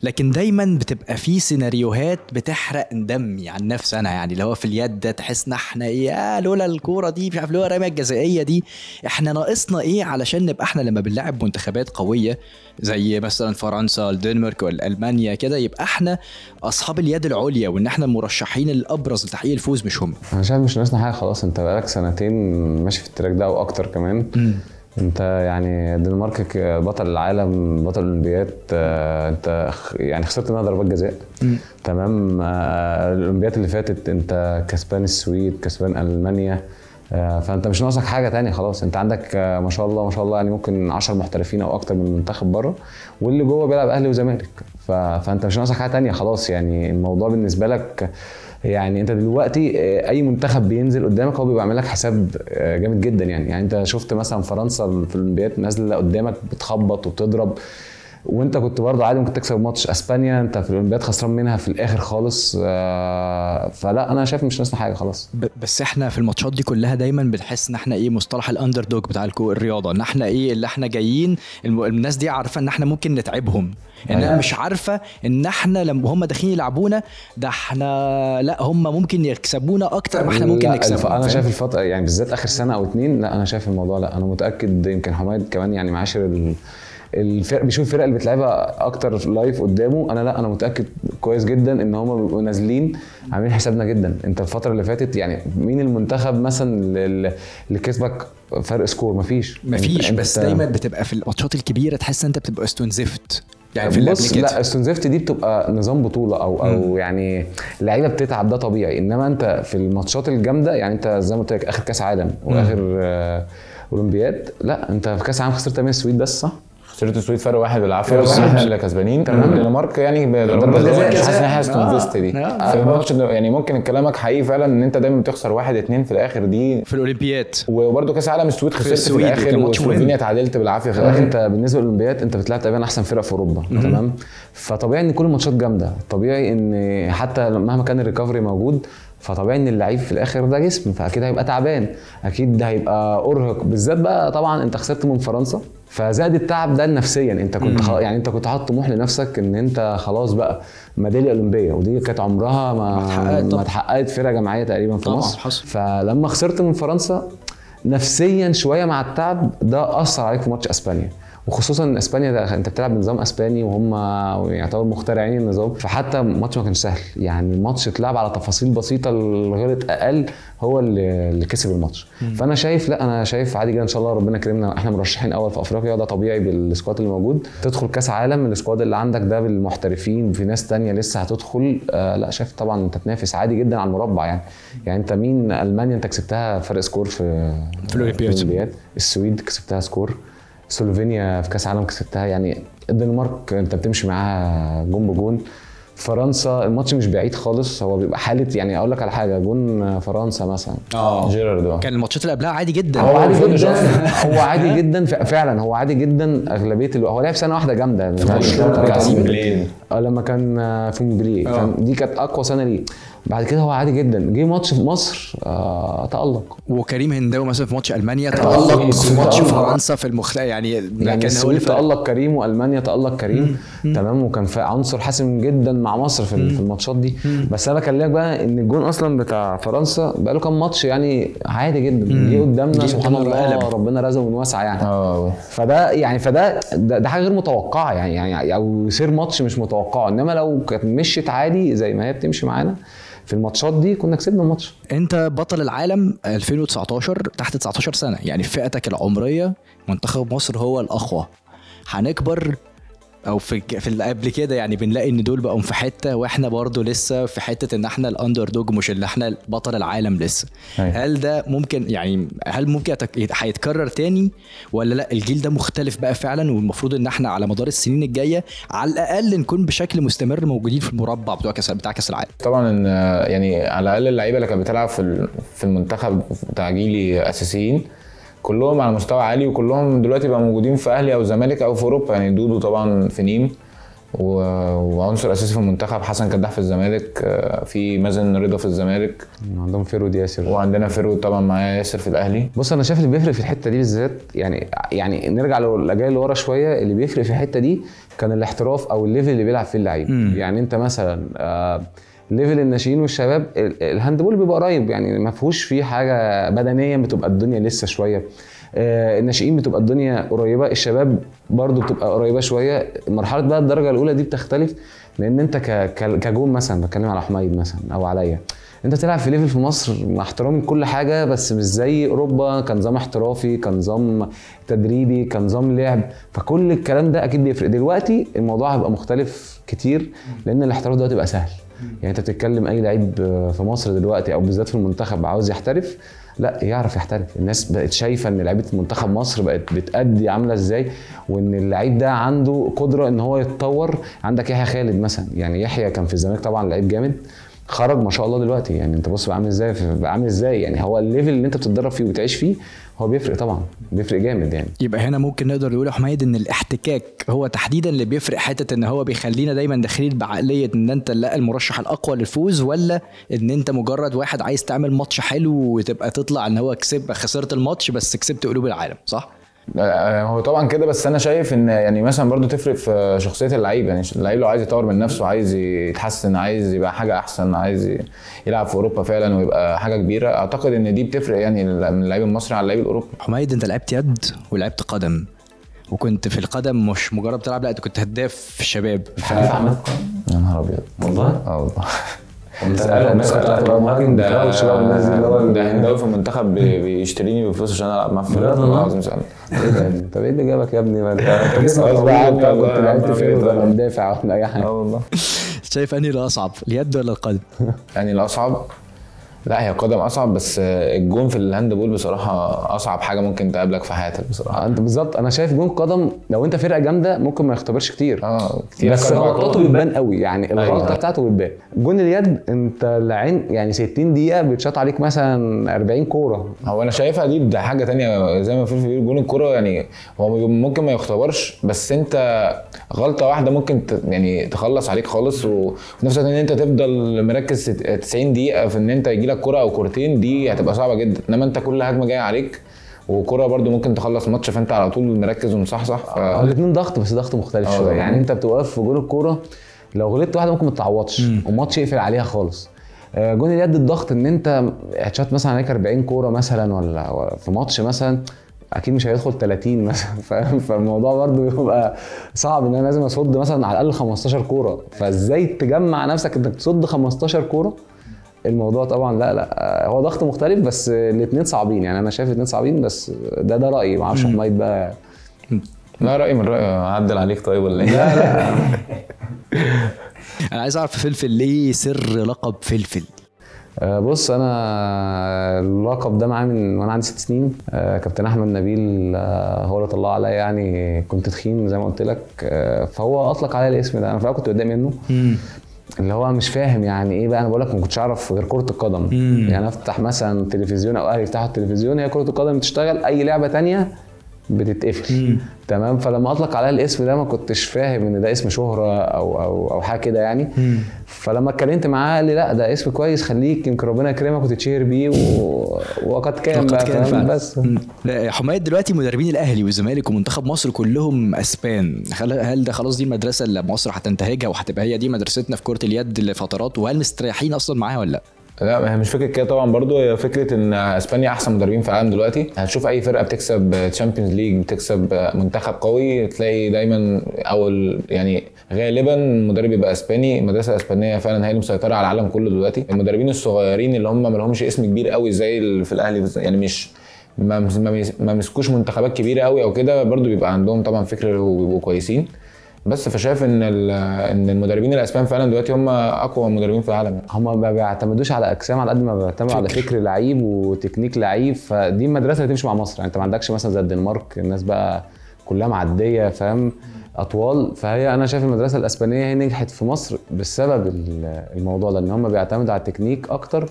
لكن دايما بتبقى في سيناريوهات بتحرق دمي عن نفسي أنا يعني. اللي هو في اليد ده تحس إن إحنا إيه لولا الكورة دي مش عارف لولا الرميه الجزائية دي. إحنا ناقصنا إيه علشان نبقى إحنا لما بنلعب منتخبات قوية زي مثلا فرنسا الدنمارك والمانيا كده يبقى إحنا أصحاب اليد العليا وإن إحنا المرشحين الأبرز لتحقيق الفوز مش هم. أنا شايف مش ناقصنا حاجة خلاص أنت بقالك سنتين ماشي في ال track ده وأكتر كمان. انت يعني الدنمارك ك- بطل العالم بطل الأولمبياد آه، انت يعني خسرت منها ضربات جزاء. تمام. آه، الأولمبياد اللي فاتت انت كسبان السويد كسبان ألمانيا آه، فانت مش ناقصك حاجة تانية خلاص. انت عندك ما شاء الله ما شاء الله يعني ممكن 10 محترفين أو أكتر من المنتخب بره واللي جوه بيلعب أهلي وزمالك. فانت مش ناقصك حاجة تانية خلاص. يعني الموضوع بالنسبة لك يعني انت دلوقتي آه، اي منتخب بينزل قدامك هو بيبقى عامل لك حساب آه، جامد جدا يعني. يعني انت شفت مثلا فرنسا في الاولمبياد نازلة قدامك بتخبط وبتضرب. وانت كنت برضه عادي ممكن تكسب ماتش اسبانيا انت في الاولمبياد خسران منها في الآخر خالص آه، فلا أنا شايف مش ناقصنا حاجة خلاص بس إحنا في الماتشات دي كلها دايما بنحس ان إحنا إيه مصطلح ال underdog بتاع الرياضة ان إحنا إيه اللي إحنا جايين الناس دي عارفة ان إحنا ممكن نتعبهم انها أيوة. مش عارفة ان إحنا لما هم داخلين يلعبونا ده إحنا لا هم ممكن يكسبونا أكتر ما إحنا ممكن. نكسبهم أنا؟ شايف الفترة يعني بالذات آخر سنة أو اتنين لا أنا شايف الموضوع لا أنا متأكد يمكن حمايد كمان يعني معاشر. الفرق بيشوف الفرق اللي بتلعبها أكتر live قدامه. أنا لا أنا متأكد كويس جدا إن هم بيبقوا نازلين عاملين حسابنا جدا. أنت الفترة اللي فاتت يعني مين المنتخب مثلا اللي كسبك فرق سكور؟ مفيش. مفيش أنت- بس دايما بتبقى في الماتشات الكبيرة تحس إن أنت بتبقى استنزفت يعني في بص لا استنزفت دي بتبقى نظام بطولة أو أو يعني اللعيبه بتتعب ده طبيعي. إنما أنت في الماتشات الجامدة يعني أنت زي ما قلت لك آخر كأس عالم وآخر آه، أولمبياد لا أنت في كأس عالم خسرت من السويد بس صح؟ خسرت السويد فرق واحد بالعافية. فرق بس واحد. إحنا اللي كسبانين. تمام. الدنمارك يعني بضربات ضربات جزاء. مش حاسس إن إحنا آه. استنفست دي. يعني ممكن كلامك حقيقي فعلا إن أنت دايما بتخسر واحد اتنين في الآخر دي. في الأولمبياد. وبرده كأس عالم السويد خسرت في, الآخر. وسلوفينيا تعادلت بالعافية. في الآخر أنت بالنسبة للأولمبياد أنت بتلعب تقريبا أحسن فرق في أوروبا. تمام؟ فطبيعي إن كل الماتشات جامدة. طبيعي إن حتى مهما كان الريكفري موجود فطبيعي إن اللعيب في الآخر ده جسم. فأكيد هيبقى تعبان. أكيد ده هيبقى أرهق. بالذات بقى طبعا أنت خسرت من فرنسا. فزاد التعب ده نفسيا. انت كنت خلاص يعني انت كنت حاطط طموح لنفسك ان انت خلاص بقى ميدالية أولمبية ودي كانت عمرها ما ما اتحققت فرقة جماعية تقريبا في طبعا، مصر. حصل. فلما خسرت من فرنسا نفسيا شوية مع التعب ده أثر عليك في ماتش أسبانيا. وخصوصا ان إسبانيا ده أنت بتلعب بنظام إسباني وهم يعتبروا مخترعين النظام. فحتى الماتش ما كانش سهل. يعني الماتش اتلعب على تفاصيل بسيطة الغلط أقل هو اللي كسب الماتش. فأنا شايف لا أنا شايف عادي جدا إن شاء الله ربنا كرمنا إحنا مرشحين أول في أفريقيا ده طبيعي بال squad اللي موجود. تدخل كأس عالم ال squad اللي عندك ده بالمحترفين. في ناس تانية لسه هتدخل. آه لا شايف طبعا أنت تنافس عادي جدا على المربع يعني. يعني أنت مين ألمانيا أنت كسبتها فرق score في في. الأولمبياد. السويد كسبتها score. سلوفينيا في كأس عالم كسبتها. يعني الدنمارك أنت بتمشي معاها جون بجون. فرنسا الماتش مش بعيد خالص هو بيبقى حالة يعني أقول لك على حاجة جون فرنسا مثلا. آه. جيرارد آه. كان الماتشات اللي قبلها عادي جدا. هو عادي جدا. هو عادي جدا. فعلا هو عادي جدا. أغلبية الوقت هو لعب سنة واحدة جامدة. آه لما كان آه، في. كان دي كانت أقوى سنة ليه. بعد كده هو عادي جدا. جه ماتش في مصر آه تألق. وكريم هنداوي مثلا في ماتش ألمانيا. تألق. في ماتش. فرنسا في المخ يعني يعني كان هو اللي. تألق كريم وألمانيا تألق كريم. تمام. وكان في عنصر حاسم جدا مع مصر في, في الماتشات دي. بس أنا بكلمك بقى إن الجون أصلا بتاع فرنسا بقى له كام ماتش يعني عادي جدا. جه قدامنا سبحان الله. ربنا رزقه من واسعة يعني. آه. فده يعني فده ده, ده حاجة غير متوقعة يعني يعني أو سير ماتش مش متوقعة. إنما لو كانت مشيت عادي زي ما هي بتمشي معانا في الماتشات دي كنا كسبنا الماتش. انت بطل العالم 2019 تحت 19 سنة يعني فئتك العمرية منتخب مصر هو الأقوى. هنكبر أو في في اللي قبل كده يعني بنلاقي إن دول بقوا في حتة وإحنا برضو لسه في حتة إن إحنا الأندر دوج مش اللي إحنا بطل العالم لسه. أيوة. هل ده ممكن يعني هل ممكن يتك- هيتكرر تاني ولا لأ؟ الجيل ده مختلف بقى فعلا والمفروض إن إحنا على مدار السنين الجاية على الأقل نكون بشكل مستمر موجودين في المربع بتوع كاس بتاع كأس العالم. طبعا يعني على الأقل اللعيبة اللي كانت بتلعب في في المنتخب بتاع جيلي أساسيين كلهم على مستوى عالي وكلهم دلوقتي بقى موجودين في أهلي أو زمالك أو في أوروبا. يعني دودو طبعا في نيم وعنصر أساسي في المنتخب حسن كداح في الزمالك آه، في مازن رضا في الزمالك عندهم فيرود ياسر. وعندنا فيرود طبعا معايا ياسر في الأهلي. بص أنا شايف اللي بيفرق في الحتة دي بالذات يعني يعني نرجع للاجيال اللي ورا شوية اللي بيفرق في الحتة دي كان الاحتراف أو ال level اللي بيلعب فيه اللعيب. يعني أنت مثلا آه level الناشئين والشباب ال- ال handball بيبقى قريب يعني ما فيهوش فيه حاجة بدنيا بتبقى الدنيا لسه شوية. آه الناشئين بتبقى الدنيا قريبة الشباب برضو بتبقى قريبة شوية. مرحلة بقى الدرجة الأولى دي بتختلف لأن أنت كجون مثلا بتكلم على حميد مثلا أو عليا. أنت تلعب في level في مصر مع احترامي لكل حاجة بس مش زي أوروبا كنظام احترافي كنظام تدريبي كنظام لعب. فكل الكلام ده أكيد بيفرق. دلوقتي الموضوع هيبقى مختلف كتير لأن الاحتراف دلوقتي بقى سهل. يعني انت بتتكلم اي لعيب في مصر دلوقتي أو بالذات في المنتخب عاوز يحترف لا يعرف يحترف. الناس بقت شايفة إن لعيبة منتخب مصر بقت بتأدي عاملة إزاي وإن اللعيب ده عنده قدرة إن هو يتطور. عندك يحيى خالد مثلا يعني يحيى كان في الزمالك طبعا لعيب جامد خرج ما شاء الله دلوقتي. يعني انت بص بقى عامل إزاي بقى عامل إزاي؟ يعني هو الليفل اللي انت بتتدرب فيه وبتعيش فيه هو بيفرق طبعا بيفرق جامد يعني يبقى هنا ممكن نقدر نقول يا حميد إن الاحتكاك هو تحديدا اللي بيفرق حتة إن هو بيخلينا دايما داخلين بعقلية إن أنت لا المرشح الأقوى للفوز ولا إن أنت مجرد واحد عايز تعمل ماتش حلو وتبقى تطلع إن هو كسب خسرت الماتش بس كسبت قلوب العالم صح؟ آه، هو طبعا كده بس أنا شايف إن يعني مثلا برضو تفرق في شخصية اللعيب يعني اللعيب لو عايز يطور من نفسه عايز يتحسن عايز يبقى حاجة أحسن عايز يلعب في أوروبا فعلا ويبقى حاجة كبيرة أعتقد إن دي بتفرق يعني من اللعيب المصري على اللعيب الأوروبي. حميد أنت لعبت يد ولعبت قدم وكنت في القدم مش مجرد بتلعب لا أنت كنت هداف في الشباب. يا نهار أبيض. والله؟ آه والله. الناس مهاجم بقى دي اللي هو ده هنداوي في المنتخب بي- بيشتريني بفلوس عشان العب معاه في؟ العظيم ده ابني؟ طب إيه اللي جابك يا ابني ما أنت جسمك كنت لعبت فين ولا؟ مدافع ولا أي حاجة آه والله شايف أنهي الأصعب اليد ولا القدم؟ يعني الأصعب لا هي قدم أصعب بس الجون في ال handball بصراحة أصعب حاجة ممكن تقابلك في حياتك بصراحة. أنت بالظبط أنا شايف جون قدم لو أنت فرقة جامدة ممكن ما يختبرش كتير. آه كتير. بس غلطاته. بتبان قوي يعني الغلطة أيوة. بتاعته بتبان. جون اليد أنت العين يعني 60 دقيقة بيتشاط عليك مثلا 40 كورة. هو أنا شايفها دي ده حاجة تانية زي ما في بيقول جون الكورة يعني هو ممكن ما يختبرش بس أنت غلطة واحدة ممكن يعني تخلص عليك خالص وفي نفس الوقت إن أنت تفضل مركز ست- 90 دقيقة في إن أنت يجي لك كوره أو كورتين دي هتبقى صعبة جدا. إنما أنت كل هجمة جاية عليك وكوره برده ممكن تخلص ماتش فأنت على طول مركز ومصحصح ف... الاثنين ضغط بس ضغط مختلف آه شوية. طبعا. يعني. أنت بتبقى واقف في جون الكورة لو غلطت واحدة ممكن ما تتعوضش والماتش يقفل عليها خالص. آه، جون اليد الضغط إن أنت هتشات مثلا عليك 40 كورة مثلا ولا في ماتش مثلا أكيد مش هيدخل 30 مثلا فاهم فالموضوع برضه بيبقى صعب إن أنا لازم أصد مثلا على الأقل 15 كورة. فإزاي تجمع نفسك إنك تصد 15 كورة؟ الموضوع طبعا لا لا آه، هو ضغط مختلف بس الاثنين صعبين. يعني أنا شايف الاثنين صعبين بس ده ده رأيي. ما أعرفش حميد بقى. لا رأيي من رايي اعدل عليك طيب ولا إيه؟ أنا عايز أعرف فلفل ليه سر لقب فلفل؟ آه، بص أنا اللقب ده معايا من وأنا عندي ست سنين. آه، كابتن أحمد نبيل هو اللي طلعه عليا يعني كنت تخين زي ما قلت لك. فهو أطلق عليا الاسم ده. أنا في الأول كنت قدام منه اللي هو مش فاهم يعني إيه بقى أنا بقول لك ما كنتش أعرف غير كرة القدم. يعني أفتح مثلا تلفزيون أو أهلي يفتحوا التلفزيون هي كرة القدم بتشتغل أي لعبة تانية بتتقفل. تمام؟ فلما أطلق عليا الاسم ده ما كنتش فاهم إن ده اسم شهرة أو أو أو حاجة كده يعني. فلما اتكلمت معاه قال لي لا ده اسم كويس خليك يمكن ربنا يكرمك وتتشهر بيه و... وقد كان بقى كان فعلا. بس. مم. لا حماية دلوقتي مدربين الأهلي والزمالك ومنتخب مصر كلهم أسبان. هل هل ده خلاص دي المدرسة اللي مصر هتنتهجها وهتبقى هي دي مدرستنا في كرة اليد لفترات؟ وهل مستريحين أصلا معاها ولا لا؟ لا هي مش فكرة كده طبعا برضو هي فكرة إن إسبانيا أحسن مدربين في العالم دلوقتي. هتشوف أي فرقة بتكسب Champions League بتكسب منتخب قوي تلاقي دايما أو يعني غالبا المدرب يبقى إسباني. المدرسة الإسبانية فعلا هي اللي مسيطرة على العالم كله دلوقتي. المدربين الصغيرين اللي هم ما لهمش اسم كبير قوي زي في الأهلي يعني مش ما مسكوش منتخبات كبيرة قوي أو كده برضو بيبقى عندهم طبعا فكر وبيبقوا كويسين بس فشايف إن إن المدربين الأسبان فعلا دلوقتي هم أقوى مدربين في العالم. هما ما بيعتمدوش على أجسام على قد ما بيعتمدوا على فكر لعيب وتكنيك لعيب فدي المدرسة اللي تمشي مع مصر. يعني أنت ما عندكش مثلا زي الدنمارك الناس بقى كلها معدية فاهم؟ أطوال. فهي أنا شايف المدرسة الأسبانية هي نجحت في مصر بسبب ال- الموضوع ده إن هم بيعتمدوا على التكنيك أكتر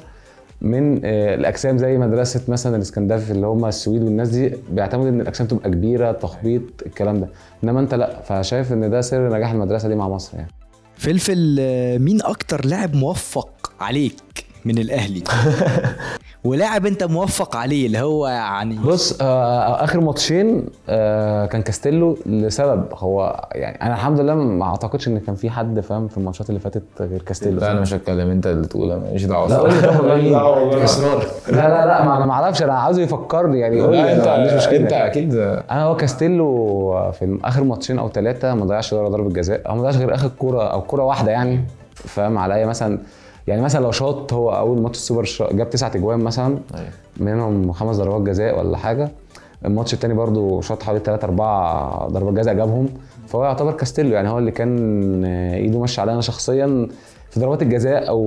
من آه، الأجسام زي مدرسة مثلا الإسكندرية اللي هم السويد والناس دي بيعتمدوا إن الأجسام تبقى كبيرة تخبيط الكلام ده. إنما أنت لأ فشايف إن ده سر نجاح المدرسة دي مع مصر يعني. فلفل آه، مين أكتر لاعب موفق عليك؟ من الأهلي. ولاعب أنت موفق عليه اللي هو يعني بص آه آخر ماتشين آه كان كاستيلو لسبب هو يعني أنا الحمد لله ما أعتقدش إن كان في حد فاهم في الماتشات اللي فاتت غير كاستيلو. لا أنا مش هتكلم أنت اللي تقول. أنا ماليش دعوة. لا والله؟ اصرار لا لا لا. ما أنا ما أعرفش. أنا عاوزه يفكرني يعني قول لي. انت ما عنديش مشكلة. أنت أكيد. أنا هو كاستيلو في آخر ماتشين أو ثلاثة ما ضيعش ولا ضربة جزاء أو ما ضيعش غير آخر كورة أو كورة واحدة يعني. فاهم؟ عليا مثلا يعني مثلا لو شاط هو أول ماتش السوبر شا- جاب تسعة أجوان مثلا منهم خمس ضربات جزاء ولا حاجة. الماتش التاني برضو شاط حوالي 3 4 ضربات جزاء جابهم. فهو يعتبر كاستيلو يعني هو اللي كان إيده ماشية عليا أنا شخصيا في ضربات الجزاء أو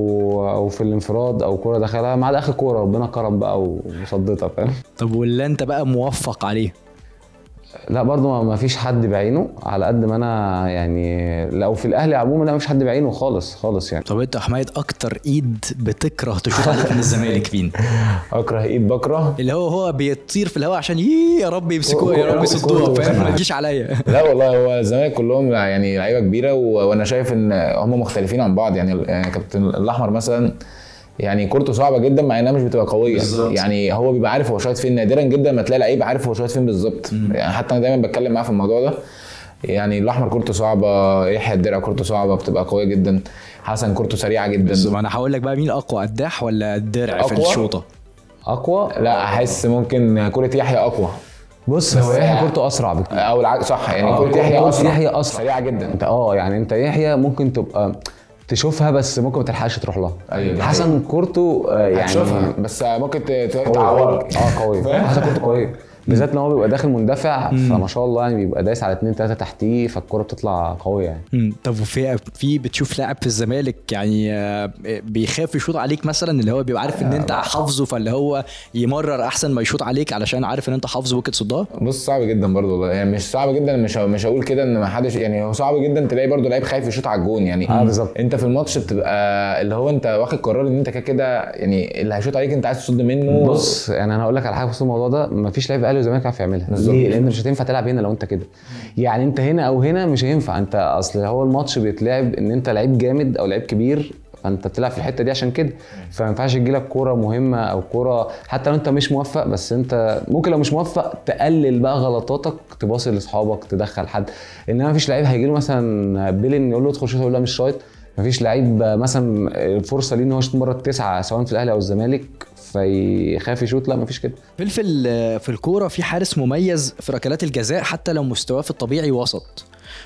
أو في الانفراد أو كورة دخلها ما عدا اخر كورة ربنا كرم بقى وصدتها فاهم؟ طب واللي أنت بقى موفق عليه؟ لا برضو ما- فيش حد بعينه على قد ما أنا يعني لو في الأهلي عموما لا ما فيش حد بعينه خالص خالص يعني. طب أنت يا حمايد أكتر إيد بتكره تشوط عليك من الزمالك مين؟ أكره إيد بكره؟ اللي هو هو بيطير في الهواء عشان يي يا رب يمسكوها يا رب يصدوها فاهم؟ ما تجيش عليا. لا والله هو الزمالك كلهم يعني لعيبة كبيرة وأنا شايف إن هم مختلفين عن بعض يعني. يعني كابتن الأحمر مثلا يعني كورته صعبة جدا مع إنها مش بتبقى قوية. بالظبط. يعني هو بيبقى عارف هو شايط فين نادرا جدا ما تلاقي لعيب عارف هو شايط فين بالظبط. يعني حتى أنا دايما بتكلم معاه في الموضوع ده. يعني الأحمر كورته صعبة يحيى الدرع كورته صعبة بتبقى قوية جدا. حسن كورته سريعة جدا. بس أنا هقول لك بقى مين أقوى قداح ولا الدرع في أقوى؟ الشوطة؟ أقوى؟ لا أحس ممكن كورة يحيى أقوى. بص هو يحيى كورته أسرع بكتير. أو العكس صح يعني آه، كوره يحيى أسرع. يحيى أسرع. سريعة جدا. آه يعني أنت يحيى ممكن تبقى تشوفها بس ممكن ما تلحقش تروح لها. أيوة، حسن كورته آه، يعني هتشوفها بس ممكن ت- ت- قوي. تعورك آه قوي؟ حسن كورته قويه بالذات إن هو بيبقى داخل مندفع فما شاء الله يعني بيبقى دايس على اتنين تلاتة تحتيه فالكورة بتطلع قوية يعني. مم. طب وفي في بتشوف لاعب في الزمالك يعني آه، بيخاف يشوط عليك مثلا؟ اللي هو بيبقى عارف إن أنت حافظه فاللي هو يمرر أحسن ما يشوط عليك علشان عارف إن أنت حافظه ممكن تصدها بص صعب جدا برضه والله. يعني مش صعب جدا مش مش هقول كده إن ما حدش يعني هو صعب جدا تلاقي برضه لعيب خايف يشوط على الجون يعني. آه، بالظبط. أنت في الماتش بتبقى اللي هو أنت واخد قرار إن أنت كده كده يعني اللي هيشوط عليك أنت عايز تصد منه. بص يعني أنا هقول لك على حاجة بخصوص الموضوع ده. مفيش لعيب أهلي وزمالك يعرف يعملها. ليه؟ لأن مش هتنفع تلعب هنا لو أنت كده. يعني أنت هنا أو هنا مش هينفع. أنت أصل هو الماتش بيتلعب إن أنت لعيب جامد أو لعيب كبير فأنت بتلعب في الحتة دي عشان كده. فما ينفعش تجيلك كورة مهمة أو كورة حتى لو أنت مش موفق بس أنت ممكن لو مش موفق تقلل بقى غلطاتك تباصي لأصحابك تدخل حد. إنما مفيش لعيب هيجي له مثلا بيلين يقول له ادخل شوط يقول له مش شايط. مفيش لعيب مثلا الفرصة ليه إن هو يشوط مرة التسعه سواء في الأهلي أو الزمالك فيخاف يشوط؟ لا مفيش كده. فلفل في الكورة في حارس مميز في ركلات الجزاء حتى لو مستواه في الطبيعي وسط.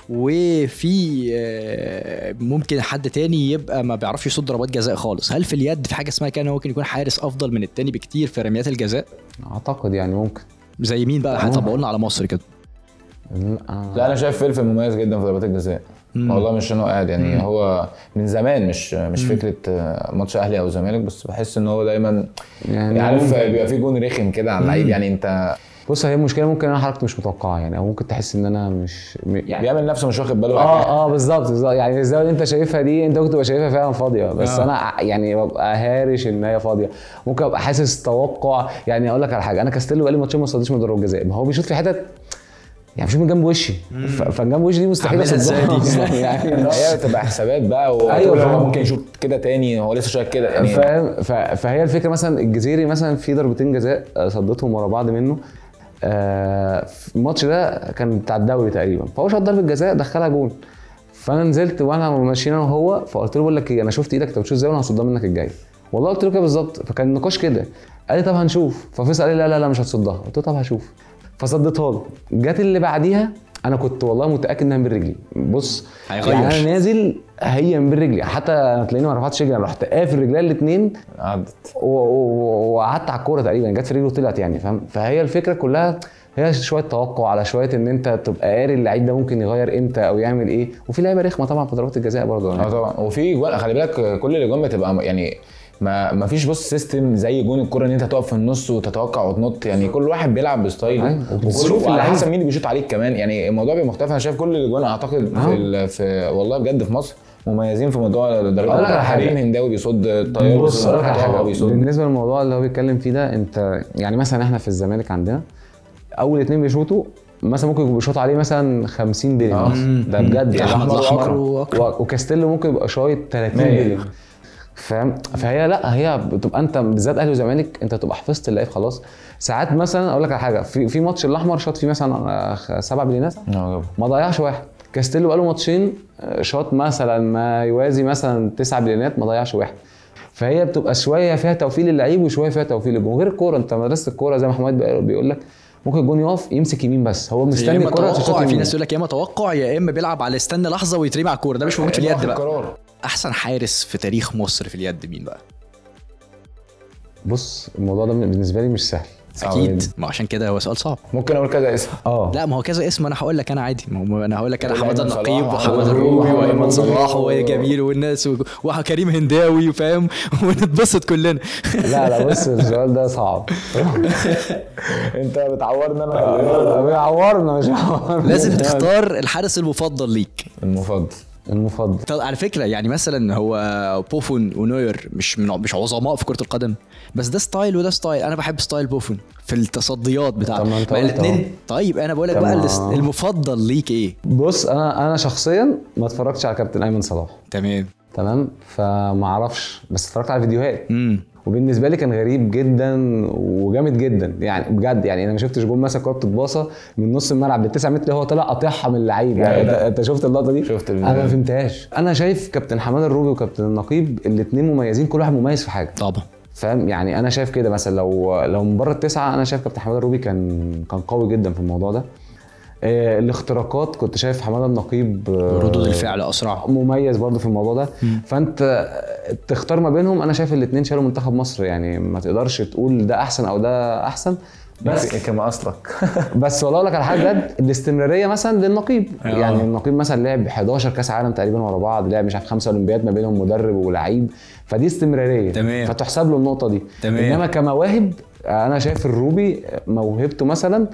وفي آه، ممكن حد تاني يبقى ما بيعرفش يصد ضربات جزاء خالص. هل في اليد في حاجة اسمها كان ممكن يكون حارس أفضل من التاني بكتير في رميات الجزاء؟ أعتقد يعني ممكن. زي مين بقى؟ حتى قلنا على مصر كده. لا أنا شايف فلفل مميز جدا في ضربات الجزاء. والله مش إنه قاعد يعني هو من زمان مش مش فكرة آه، ماتش أهلي أو زمالك بس بحس إن هو دايما يعني عارف بيبقى في جون رخم كده على اللعيب يعني أنت بص هي المشكلة ممكن أنا حركتي مش متوقعه يعني أو ممكن تحس إن أنا مش. يعني بيعمل نفسه مش واخد باله آه آه بالظبط بالظبط. يعني الزاويه اللي أنت شايفها دي أنت ممكن تبقى شايفها فعلا فاضية بس آه. أنا يعني ببقى هارش إن هي فاضية. ممكن أبقى حاسس توقع. يعني أقول لك على حاجة أنا كاستيلو بقالي ماتشين ما صدتش من ضربه جزاء ما هو بيشوط في حتت يعني مش من جنب وشي. فجنب وشي دي مستحيل؟ أصلاً يعني هي بتبقى حسابات بقى و... أيوة، هو. ممكن يشوط كده تاني هو لسه شايف كده يعني فاهم. فهي الفكرة مثلا الجزيري مثلا في ضربتين جزاء آه، صدتهم ورا بعض منه. آه، الماتش ده كان بتاع الدوري تقريبا. فهو شاط ضربة جزاء دخلها جون. فأنا نزلت وأنا ماشيين أنا وهو فقلت له بقول لك إيه أنا شفت إيدك انت بتشوط إزاي وأنا هصدها منك الجاي؟ والله قلت له كده بالظبط. فكان النقاش كده. قال لي طب هنشوف. ففيصل قال لي لا لا لا مش هتصدها. قلت له طب هشوف. فصدتها له. جت اللي بعديها أنا كنت والله متأكد إنها من رجلي. بص هيغير. يعني أنا نازل هي من رجلي. حتى تلاقيني ما رفعتش رجلي رحت قافل رجلي الاثنين عدت و- و- وقعدت على الكورة تقريبا. جت في رجلي وطلعت يعني فاهم؟ فهي الفكرة كلها هي شوية توقع على شوية إن أنت تبقى قاري اللعيب ده ممكن يغير إمتى أو يعمل إيه. وفي لعيبة رخمة طبعا في ضربات الجزاء برضه. آه. طبعا. وفي جوان خلي بالك كل الاجوان بتبقى يعني ما ما فيش بص system زي جون الكوره إن أنت تقف في النص وتتوقع وتنط يعني كل واحد بيلعب ب style ه أيوة، وكل وعلى اللعيب. حسب مين اللي بيشوط عليك كمان يعني الموضوع بيبقى مختلف أنا شايف كل الاجوان أعتقد. في, ال- في والله بجد في مصر مميزين في موضوع على حاجة. حريم هنداوي بيصد الطيار بص بيصد على بالنسبة للموضوع اللي هو بيتكلم فيه ده أنت يعني مثلا إحنا في الزمالك عندنا أول اتنين بيشوطوا مثلا ممكن يبقى بيشوط عليه مثلا 50 بليون آه. ده بجد أحمر الأحمر واحمر وأكرم. و- وكاستيلو ممكن يبقى شايط 30 مية. بليون فاهم؟ فهي لا هي بتبقى انت بالذات أهلي وزمالك انت تبقى حفظت اللعيب خلاص. ساعات مثلا أقول لك على حاجة في في ماتش الأحمر شاط فيه مثلا آه، سبع جابه. ما ضيعش واحد. كاستيلو بقاله ماتشين آه، شاط مثلا ما يوازي مثلا تسع بليونات ما ضيعش واحد. فهي بتبقى شوية فيها توفيق للعيب وشوية فيها توفيق للجمهور. غير الكورة انت مدرسة الكورة زي ما حماد بيقول لك ممكن الجون يقف يمسك يمين بس. هو مستني الكوره تشوط توقع في ناس تقول لك يا إما توقع يا إما بيلعب على استنى لحظة ويترمي على الكورة. ده مش موجود في اليد بقى. قرار أحسن حارس في تاريخ مصر في اليد مين بقى؟ بص الموضوع ده بالنسبة لي مش سهل. أكيد. ما عشان كده هو سؤال صعب. ممكن أقول كذا اسم. آه. لا ما هو كذا اسم أنا هقول لك أنا عادي. ما هو أنا هقول لك أنا حماد النقيب وحماد الروبي وايمن صلاح. وجميل والناس وكريم هنداوي فاهم؟ ونتبسط كلنا. لا لا بص السؤال ده صعب. أنت بتعورني أنا. بيعورنا مش. لازم تختار الحارس المفضل ليك. المفضل. المفضل. طب على فكرة يعني مثلا هو بوفون ونوير مش من مش عظماء في كرة القدم بس ده style وده style. أنا بحب style بوفون في التصديات بتاعته. طب الاثنين. طيب أنا بقول لك بقى المفضل ليك إيه؟ بص أنا أنا شخصيا ما اتفرجتش على كابتن أيمن صلاح. تمام. تمام؟ فما أعرفش بس اتفرجت على فيديوهات. امم وبالنسبة لي كان غريب جدا وجامد جدا. يعني بجد يعني أنا ما شفتش جول مثلا كورة بتتباصى من نص الملعب ل 9 متر هو طلع قاطعها من اللعيب. يعني انت, أنت شفت اللقطة دي؟ شفت أنا ما. فهمتهاش. أنا شايف كابتن حماد الروبي وكابتن النقيب الاثنين مميزين كل واحد مميز في حاجة. طبعا. فاهم؟ يعني أنا شايف كده. مثلا لو لو من بره التسعة أنا شايف كابتن حماد الروبي كان كان قوي جدا في الموضوع ده. الاختراقات كنت شايف حماد النقيب آه، ردود الفعل أسرع. مميز برضه في الموضوع ده. فأنت تختار ما بينهم أنا شايف الاثنين شالوا منتخب مصر يعني ما تقدرش تقول ده أحسن أو ده أحسن. بس كما اصلك بس والله أقول لك على حاجة بجد الاستمرارية مثلا للنقيب. آه. يعني النقيب مثلا لعب 11 كأس عالم تقريبا ورا بعض لعب مش عارف خمسة أولمبياد ما بينهم مدرب ولعيب فدي استمرارية. تمام. فتحسب له النقطة دي. تمام. إنما كمواهب أنا شايف الروبي موهبته مثلا آه،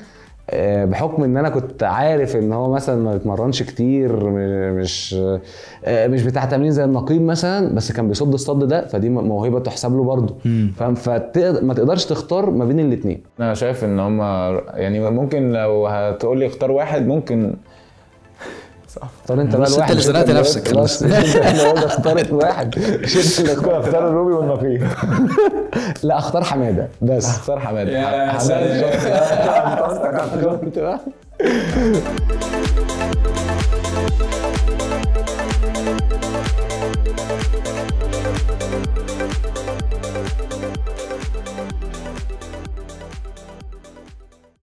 بحكم إن أنا كنت عارف إن هو مثلا ما بيتمرنش كتير مش آه، مش بتاع تمرين زي النقيب مثلا بس كان بيصد الصد ده فدي موهبة تحسب له برضه. فاهم فما تقدرش تختار ما بين الاثنين أنا شايف إن هم يعني ممكن لو هتقول لي اختار واحد ممكن اختار انت بقى بص انت الواحد اللي زنقت نفسك. انت اللي قلت اختار واحد اختار الروبي والنقيب لا اختار حماده. بس. اختار حماد يا حماد سلام. شفت-